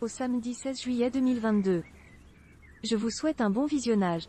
au samedi 16 juillet 2022. Je vous souhaite un bon visionnage.